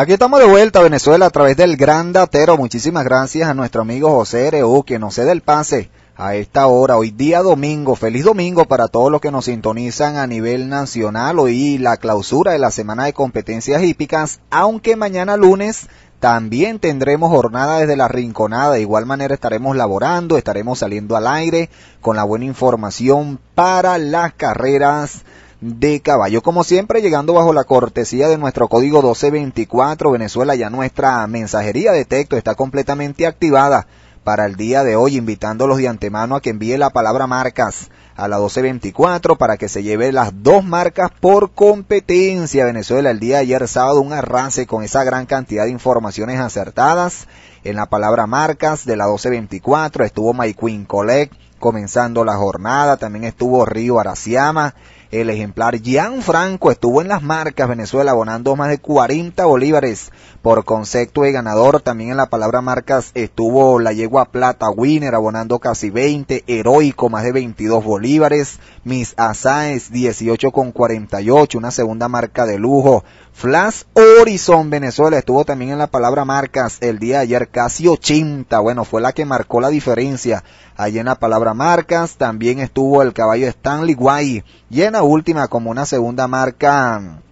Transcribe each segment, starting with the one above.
Aquí estamos de vuelta a Venezuela a través del Gran Datero. Muchísimas gracias a nuestro amigo José R.U. que nos cede el pase a esta hora, hoy día domingo. Feliz domingo para todos los que nos sintonizan a nivel nacional. Hoy la clausura de la semana de competencias hípicas, aunque mañana lunes también tendremos jornada desde la Rinconada. De igual manera estaremos laborando, estaremos saliendo al aire con la buena información para las carreras de caballo. Como siempre, llegando bajo la cortesía de nuestro código 1224 Venezuela, ya nuestra mensajería de texto está completamente activada para el día de hoy, invitándolos de antemano a que envíe la palabra marcas a la 1224 para que se lleve las dos marcas por competencia. Venezuela el día de ayer sábado un arrance con esa gran cantidad de informaciones acertadas. En la palabra marcas de la 1224 estuvo My Queen comenzando la jornada, también estuvo Río Araciama, el ejemplar Gianfranco estuvo en las marcas Venezuela abonando más de 40 bolívares por concepto de ganador. También en la palabra marcas estuvo la yegua plata Winner abonando casi 20, heroico más de 22 bolívares, Miss Asaes 18 con 48, una segunda marca de lujo. Flash Horizon Venezuela. Estuvo también en la palabra marcas el día de ayer casi 80, bueno fue la que marcó la diferencia Allí en la palabra marcas. También estuvo el caballo Stanley Guay. Y en la última, como una segunda marca,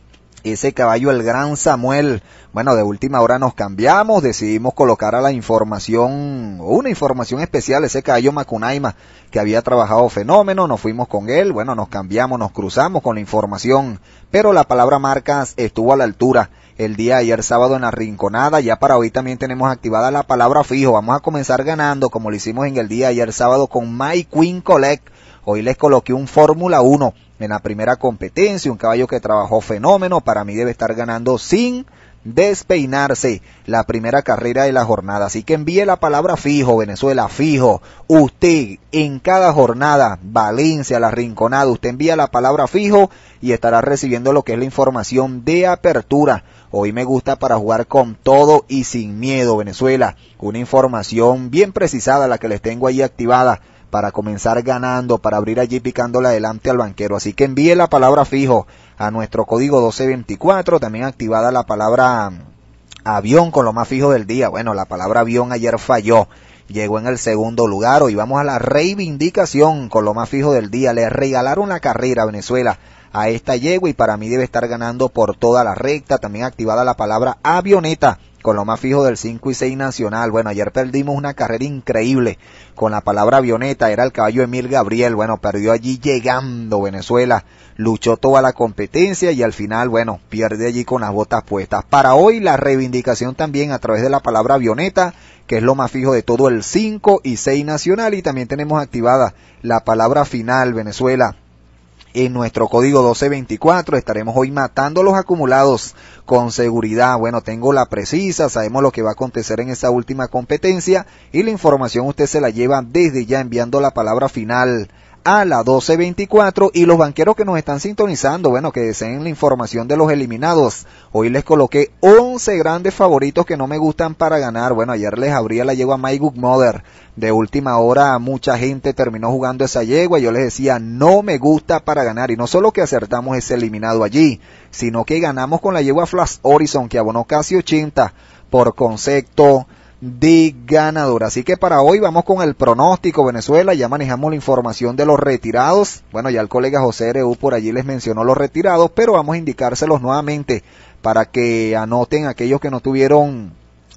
ese caballo el Gran Samuel. Bueno, de última hora nos cambiamos, decidimos colocar a la información, una información especial, ese caballo Macunaima, que había trabajado fenómeno, nos fuimos con él, bueno, nos cambiamos, nos cruzamos con la información, pero la palabra marcas estuvo a la altura el día de ayer sábado en la Rinconada. Ya para hoy también tenemos activada la palabra fijo. Vamos a comenzar ganando como lo hicimos en el día de ayer sábado con My Queen Collect. Hoy les coloqué un Fórmula 1 en la primera competencia, un caballo que trabajó fenómeno. Para mí debe estar ganando sin despeinarse la primera carrera de la jornada. Así que envíe la palabra fijo, Venezuela, fijo. Usted en cada jornada, Valencia, la Rinconada, usted envía la palabra fijo y estará recibiendo lo que es la información de apertura. Hoy me gusta para jugar con todo y sin miedo, Venezuela. Una información bien precisada la que les tengo ahí activada para comenzar ganando, para abrir allí picándole adelante al banquero. Así que envíe la palabra fijo a nuestro código 1224, también activada la palabra avión con lo más fijo del día. Bueno, la palabra avión ayer falló. Llegó en el segundo lugar. Hoy vamos a la reivindicación con lo más fijo del día. Le regalaron la carrera a Venezuela a esta yegua y para mí debe estar ganando por toda la recta. También activada la palabra avioneta con lo más fijo del 5 y 6 nacional. Bueno, ayer perdimos una carrera increíble con la palabra avioneta, era el caballo Emil Gabriel. Bueno, perdió allí llegando Venezuela, luchó toda la competencia y al final, bueno, pierde allí con las botas puestas. Para hoy la reivindicación también a través de la palabra avioneta, que es lo más fijo de todo el 5 y 6 nacional y también tenemos activada la palabra final Venezuela en nuestro código 1224. Estaremos hoy matando los acumulados con seguridad. Bueno, tengo la precisa, sabemos lo que va a acontecer en esa última competencia y la información usted se la lleva desde ya enviando la palabra final a la 12.24 y los banqueros que nos están sintonizando, bueno, que deseen la información de los eliminados. Hoy les coloqué 11 grandes favoritos que no me gustan para ganar. Bueno, ayer les abría la yegua My Good Mother. De última hora mucha gente terminó jugando esa yegua. Yo les decía, no me gusta para ganar. Y no solo que acertamos ese eliminado allí, sino que ganamos con la yegua Flash Horizon, que abonó casi 80 por concepto de ganador. Así que para hoy vamos con el pronóstico Venezuela, ya manejamos la información de los retirados. Bueno, ya el colega José Ereu por allí les mencionó los retirados, pero vamos a indicárselos nuevamente para que anoten aquellos que no tuvieron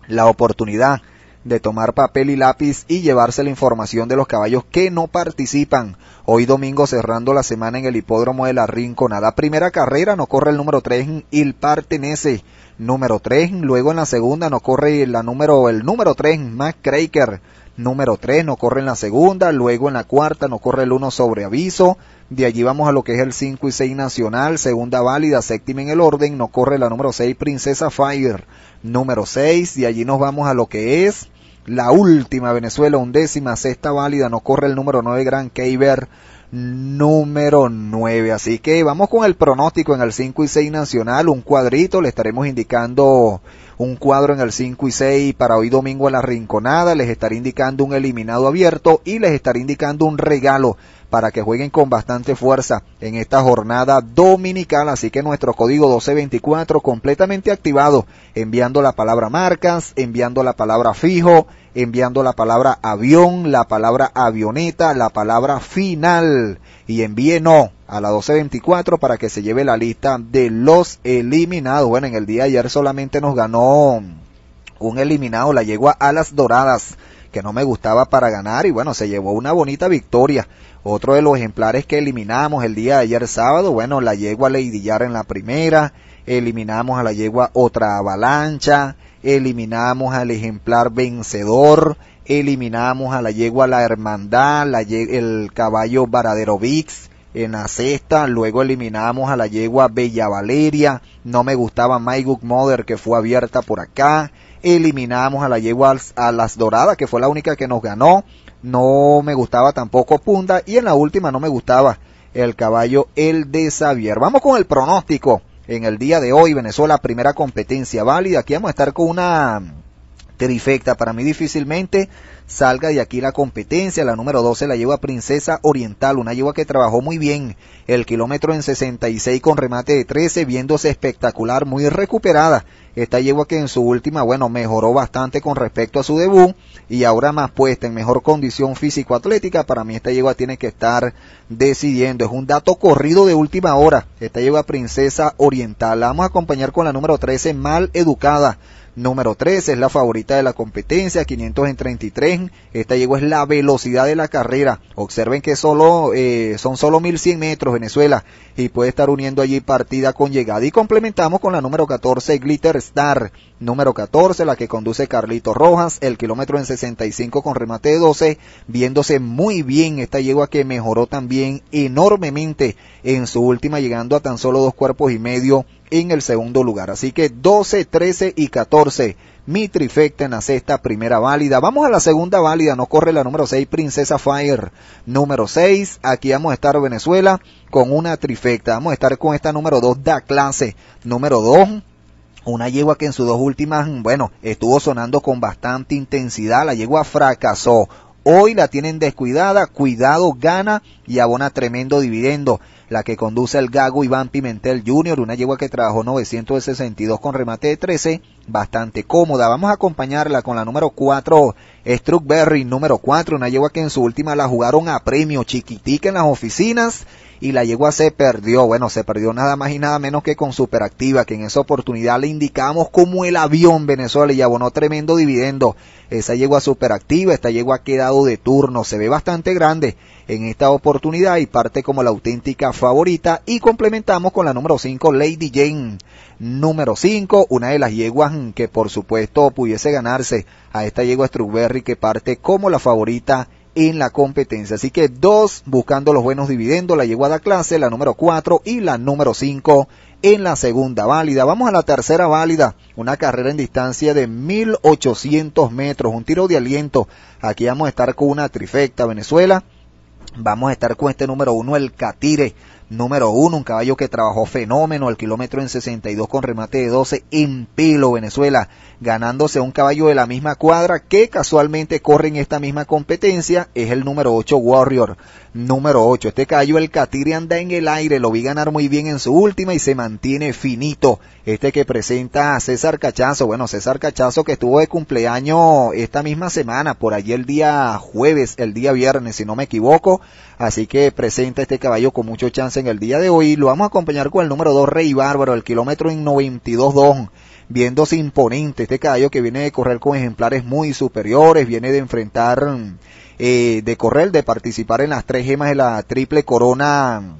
la oportunidad de tomar papel y lápiz y llevarse la información de los caballos que no participan. Hoy domingo cerrando la semana en el hipódromo de la Rinconada. Primera carrera no corre el número 3, Il Partenese número 3. Luego en la segunda no corre la número, el número 3, Mac Craker, número 3, no corre en la segunda. Luego en la cuarta no corre el 1 sobre aviso. De allí vamos a lo que es el 5 y 6 nacional, segunda válida, séptima en el orden, no corre la número 6, Princesa Fire, número 6. De allí nos vamos a lo que es la última Venezuela, undécima, sexta válida, no corre el número 9, Gran Keiber, número 9. Así que vamos con el pronóstico en el 5 y 6 nacional, un cuadrito, le estaremos indicando un cuadro en el 5 y 6 para hoy domingo en la Rinconada, les estaré indicando un eliminado abierto y les estaré indicando un regalo para que jueguen con bastante fuerza en esta jornada dominical. Así que nuestro código 1224 completamente activado, enviando la palabra marcas, enviando la palabra fijo, enviando la palabra avión, la palabra avioneta, la palabra final y envíe no a la 1224 para que se lleve la lista de los eliminados. Bueno, en el día de ayer solamente nos ganó un eliminado, la yegua Alas Doradas, que no me gustaba para ganar y bueno, se llevó una bonita victoria. Otro de los ejemplares que eliminamos el día de ayer sábado, bueno, la yegua Lady Yara en la primera, eliminamos a la yegua Otra Avalancha, eliminamos al ejemplar vencedor, eliminamos a la yegua La Hermandad, el caballo Varadero Vix, en la sexta, luego eliminamos a la yegua Bella Valeria, no me gustaba My Good Mother que fue abierta por acá, eliminamos a la yegua a las doradas que fue la única que nos ganó, no me gustaba tampoco Punta y en la última no me gustaba el caballo El de Xavier. Vamos con el pronóstico en el día de hoy, Venezuela, primera competencia válida. Aquí vamos a estar con una trifecta. Para mí difícilmente salga de aquí la competencia. La número 12 la lleva Princesa Oriental, una yegua que trabajó muy bien el kilómetro en 66 con remate de 13, viéndose espectacular, muy recuperada. Esta yegua que en su última, bueno, mejoró bastante con respecto a su debut y ahora más puesta en mejor condición físico-atlética. Para mí esta yegua tiene que estar decidiendo. Es un dato corrido de última hora. Esta yegua Princesa Oriental. La vamos a acompañar con la número 13, Mal Educada número 3, es la favorita de la competencia, 500 en 33. Esta llegó es la velocidad de la carrera. Observen que solo eh, son solo 1100 metros Venezuela y puede estar uniendo allí partida con llegada. Y complementamos con la número 14, Glitter Star. Número 14, la que conduce Carlito Rojas, el kilómetro en 65 con remate de 12, viéndose muy bien esta yegua que mejoró también enormemente en su última, llegando a tan solo dos cuerpos y medio en el segundo lugar. Así que 12, 13 y 14. Mi trifecta en la sexta primera válida. Vamos a la segunda válida. No corre la número 6, Princesa Fire. Número 6. Aquí vamos a estar Venezuela con una trifecta. Vamos a estar con esta número 2, Da Clase. Número 2. Una yegua que en sus dos últimas, bueno, estuvo sonando con bastante intensidad. La yegua fracasó. Hoy la tienen descuidada. Cuidado, gana y abona tremendo dividendo la que conduce el Gago Iván Pimentel Jr., una yegua que trabajó 962 con remate de 13, bastante cómoda. Vamos a acompañarla con la número 4, Struckberry, número 4, una yegua que en su última la jugaron a premio chiquitica en las oficinas y la yegua se perdió. Bueno, se perdió nada más y nada menos que con Superactiva, que en esa oportunidad le indicamos como el avión Venezuela y abonó tremendo dividendo. Esa yegua superactiva, esta yegua ha quedado de turno, se ve bastante grande en esta oportunidad y parte como la auténtica favorita y complementamos con la número 5 Lady Jane. Número 5, una de las yeguas que por supuesto pudiese ganarse a esta yegua Strawberry que parte como la favorita en la competencia. Así que dos buscando los buenos dividendos, la yegua de clase, la número 4 y la número 5 en la segunda válida. Vamos a la tercera válida, una carrera en distancia de 1800 metros, un tiro de aliento. Aquí vamos a estar con una trifecta Venezuela Vamos a estar con este número uno, el Catire. Número uno, un caballo que trabajó fenómeno, al kilómetro en 62 con remate de 12 en Pilo, Venezuela, ganándose un caballo de la misma cuadra que casualmente corre en esta misma competencia, es el número 8 Warrior. Número 8, este caballo el Catire anda en el aire, lo vi ganar muy bien en su última y se mantiene finito. Este que presenta a César Cachazo, bueno, César Cachazo que estuvo de cumpleaños esta misma semana, por allí el día jueves, el día viernes, si no me equivoco, Así que presenta este caballo con mucho chance en el día de hoy. Lo vamos a acompañar con el número 2 Rey Bárbaro, el kilómetro en 92.2 viéndose imponente este caballo que viene de correr con ejemplares muy superiores, viene de enfrentar, eh, de correr, de participar en las tres gemas de la triple corona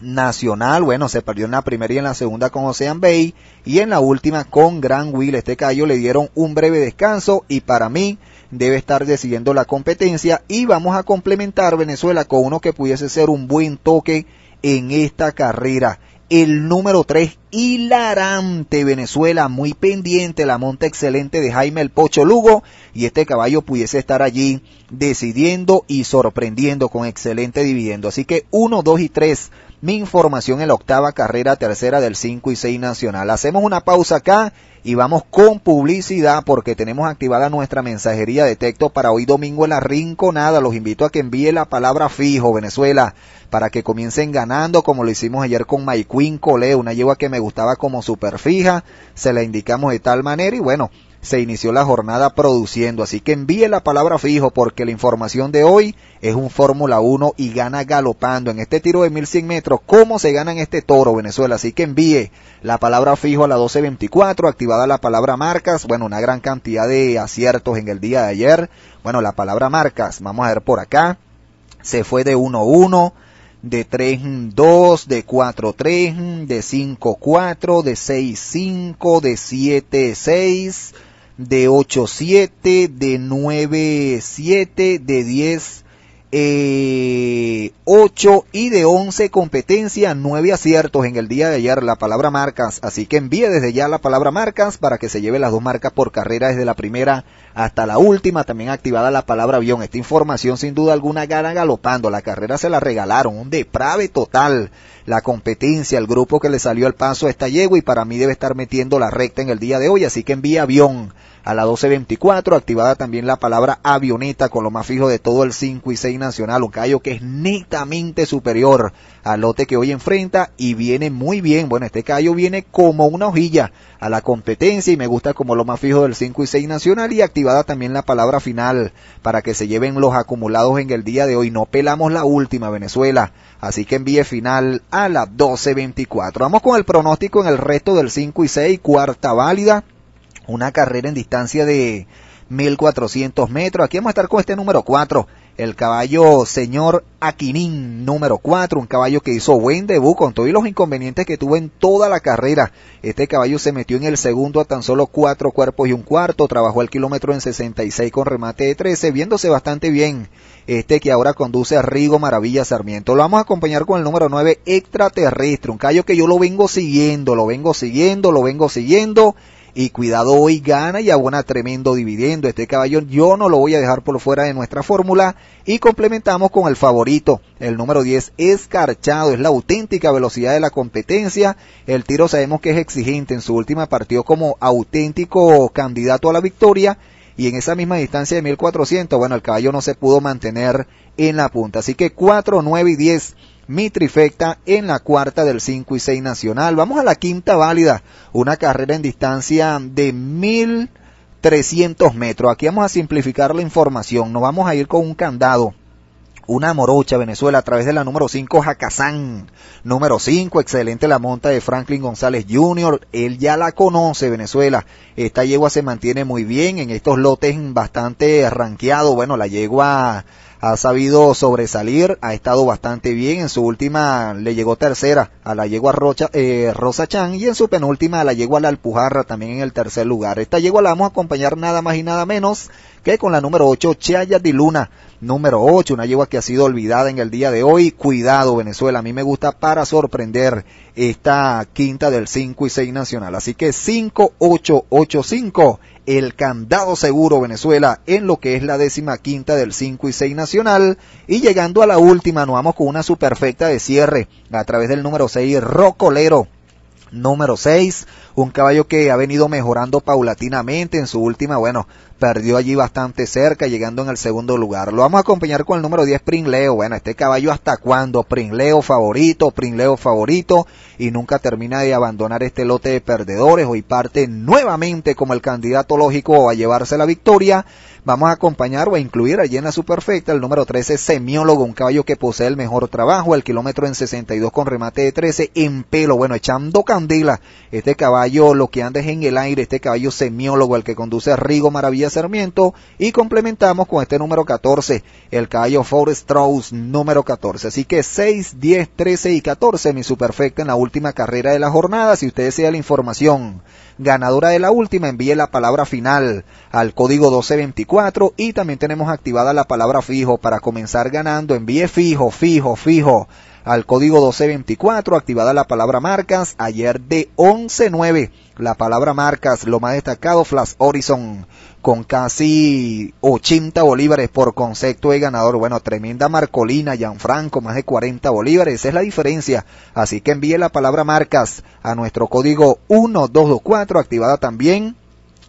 nacional, bueno, se perdió en la primera y en la segunda con Ocean Bay y en la última con Gran Will. Este caballo le dieron un breve descanso y para mí debe estar decidiendo la competencia y vamos a complementar Venezuela con uno que pudiese ser un buen toque en esta carrera. El número 3, hilarante Venezuela, muy pendiente, la monta excelente de Jaime el Pocho Lugo y este caballo pudiese estar allí decidiendo y sorprendiendo con excelente dividendo. Así que 1, 2 y 3, mi información en la octava carrera tercera del 5 y 6 nacional. Hacemos una pausa acá y vamos con publicidad porque tenemos activada nuestra mensajería de texto para hoy domingo en la Rinconada. Los invito a que envíe la palabra fijo Venezuela para que comiencen ganando como lo hicimos ayer con My Queen Cole, una yegua que me gustaba como super fija. Se la indicamos de tal manera y bueno, se inició la jornada produciendo. Así que envíe la palabra fijo porque la información de hoy es un Fórmula 1 y gana galopando en este tiro de 1100 metros. ¿Cómo se gana en este toro Venezuela? Así que envíe la palabra fijo a la 1224, activada la palabra marcas. Bueno, una gran cantidad de aciertos en el día de ayer. Bueno, la palabra marcas, vamos a ver por acá. Se fue de 1-1 de 3-2, de 4-3, de 5-4, de 6-5, de 7-6, de 8-7, de 9-7, de 10 eh, 8 y de 11 competencia, 9 aciertos en el día de ayer la palabra marcas, así que envíe desde ya la palabra marcas para que se lleve las dos marcas por carrera desde la primera hasta la última, también activada la palabra avión, esta información sin duda alguna gana galopando, la carrera se la regalaron, un deprave total, la competencia, el grupo que le salió al paso a esta yegua y para mí debe estar metiendo la recta en el día de hoy, así que envíe avión a la 12.24, activada también la palabra avioneta con lo más fijo de todo el 5 y 6 nacional, un callo que es netamente superior al lote que hoy enfrenta y viene muy bien, bueno, este callo viene como una hojilla a la competencia y me gusta como lo más fijo del 5 y 6 nacional y activada también la palabra final para que se lleven los acumulados en el día de hoy, no pelamos la última Venezuela, así que envíe final a la 12.24. Vamos con el pronóstico en el resto del 5 y 6, cuarta válida una carrera en distancia de 1400 metros. Aquí vamos a estar con este número 4, el caballo señor Aquinín, número 4, un caballo que hizo buen debut con todos los inconvenientes que tuvo en toda la carrera. Este caballo se metió en el segundo a tan solo cuatro cuerpos y un cuarto, trabajó el kilómetro en 66 con remate de 13, viéndose bastante bien. Este que ahora conduce a Rigo Maravilla Sarmiento. Lo vamos a acompañar con el número 9, extraterrestre, un caballo que yo lo vengo siguiendo, lo vengo siguiendo, lo vengo siguiendo y cuidado hoy gana y abona tremendo dividendo. Este caballo yo no lo voy a dejar por fuera de nuestra fórmula y complementamos con el favorito, el número 10 escarchado, es la auténtica velocidad de la competencia. El tiro sabemos que es exigente en su última partido como auténtico candidato a la victoria y en esa misma distancia de 1400, bueno, el caballo no se pudo mantener en la punta. Así que 4, 9 y 10 mi trifecta en la cuarta del 5 y 6 nacional. Vamos a la quinta válida, una carrera en distancia de 1300 metros. Aquí vamos a simplificar la información, nos vamos a ir con un candado. Una morocha Venezuela a través de la número 5 Jacazán. Número 5, excelente la monta de Franklin González Jr. Él ya la conoce Venezuela. Esta yegua se mantiene muy bien en estos lotes bastante ranqueados. Bueno, la yegua ha sabido sobresalir, ha estado bastante bien, en su última le llegó tercera a la yegua Rocha, eh, Rosa Chan y en su penúltima a la yegua La Alpujarra también en el tercer lugar. Esta yegua la vamos a acompañar nada más y nada menos que con la número 8 Chaya de Luna, número 8, una yegua que ha sido olvidada en el día de hoy. Cuidado Venezuela, a mí me gusta para sorprender esta quinta del 5 y 6 nacional. Así que 5, 8, 8, 5 el candado seguro Venezuela en lo que es la décima quinta del 5 y 6 nacional. Y llegando a la última, nos vamos con una superfecta de cierre a través del número 6, Rocolero. Número 6, un caballo que ha venido mejorando paulatinamente en su última, bueno, perdió allí bastante cerca, llegando en el segundo lugar. Lo vamos a acompañar con el número 10, Pringleo. Bueno, este caballo hasta cuándo, Pringleo favorito, Pringleo favorito, y nunca termina de abandonar este lote de perdedores. Hoy parte nuevamente como el candidato lógico a llevarse la victoria. Vamos a acompañar o a incluir allí en la superfecta el número 13, Semiólogo, un caballo que posee el mejor trabajo, el kilómetro en 62 con remate de 13, en pelo, bueno, echando candela. Este caballo lo que anda en el aire, este caballo Semiólogo, el que conduce a Rigo Maravilla Sarmiento, y complementamos con este número 14, el caballo Forest Strauss número 14. Así que 6, 10, 13 y 14, mi superfecta en la última carrera de la jornada. Si usted desea la información ganadora de la última, envíe la palabra final al código 1224 y también tenemos activada la palabra fijo para comenzar ganando. Envíe fijo, fijo, fijo al código 1224, activada la palabra marcas, ayer de 11.9, la palabra marcas, lo más destacado, Flash Horizon, con casi 80 bolívares por concepto de ganador. Bueno, tremenda Marcolina, Gianfranco, más de 40 bolívares, esa es la diferencia. Así que envíe la palabra marcas a nuestro código 1224, activada también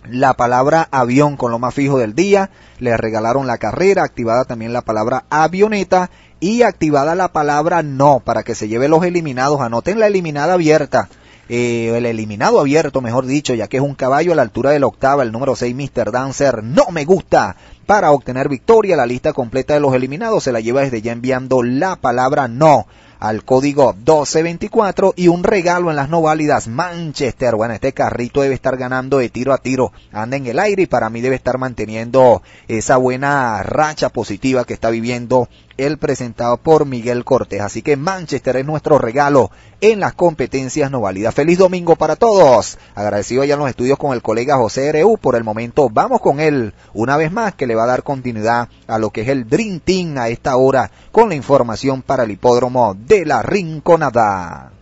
la palabra avión con lo más fijo del día, le regalaron la carrera, activada también la palabra avioneta y activada la palabra no para que se lleve los eliminados, anoten la eliminada abierta eh, el eliminado abierto, mejor dicho, ya que es un caballo a la altura de la octava, el número 6, Mr. Dancer, no me gusta. Para obtener victoria, la lista completa de los eliminados se la lleva desde ya enviando la palabra no al código 1224 y un regalo en las no válidas Manchester. Bueno, este carrito debe estar ganando de tiro a tiro. Anda en el aire y para mí debe estar manteniendo esa buena racha positiva que está viviendo el presentado por Miguel Cortés. Así que Manchester es nuestro regalo en las competencias no válidas. Feliz domingo para todos. Agradecido ya en los estudios con el colega José R.U. Por el momento vamos con él una vez más que le va a dar continuidad a lo que es el Dream Team a esta hora con la información para el hipódromo de la Rinconada.